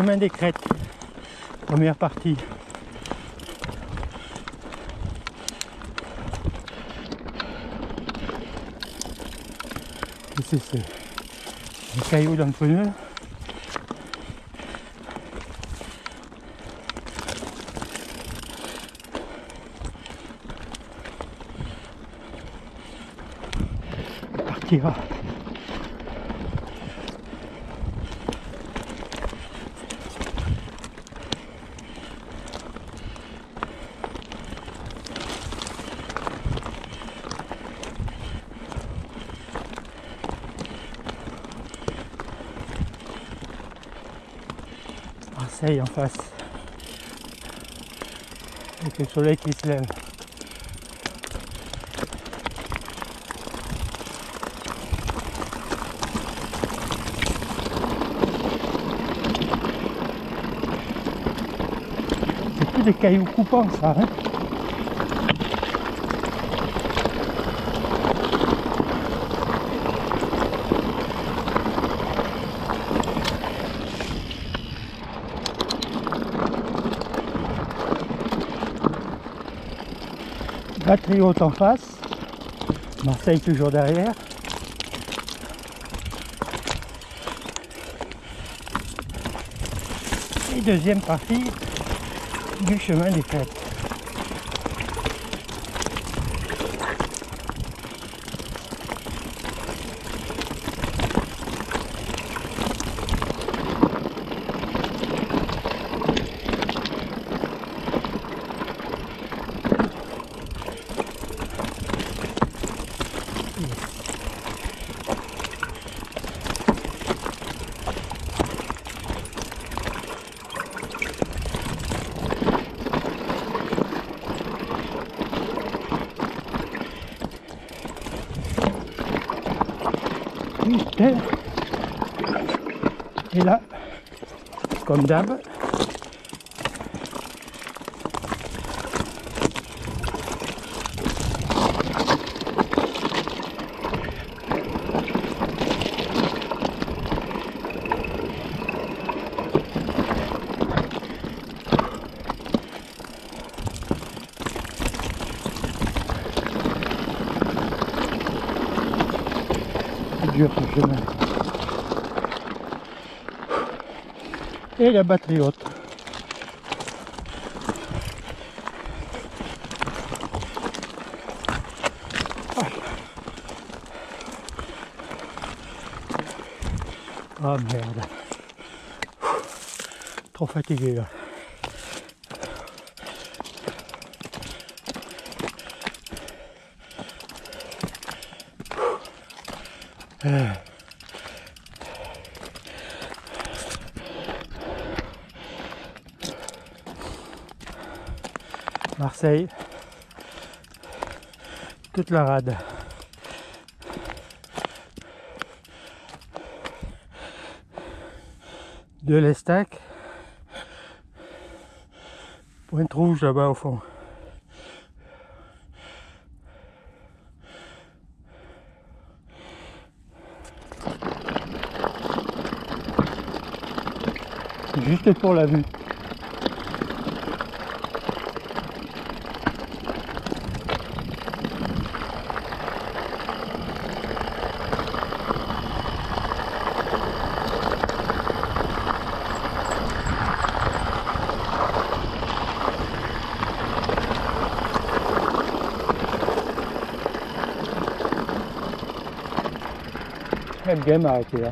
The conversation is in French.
chemin des crêtes. Première partie. Ici c'est des cailloux dans le pneu. On Marseille en face. Avec le soleil qui se lève. C'est plus des cailloux coupants ça. Hein Haute en face. Marseille toujours derrière. Et deuxième partie du chemin des crêtes. Et là, comme d'hab, Et la batterie haute. Ah merde. Trop fatigué là. Marseille, toute la rade. De l'Estac, Pointe Rouge là-bas au fond. Juste pour la vue. Elle bien arrêté là.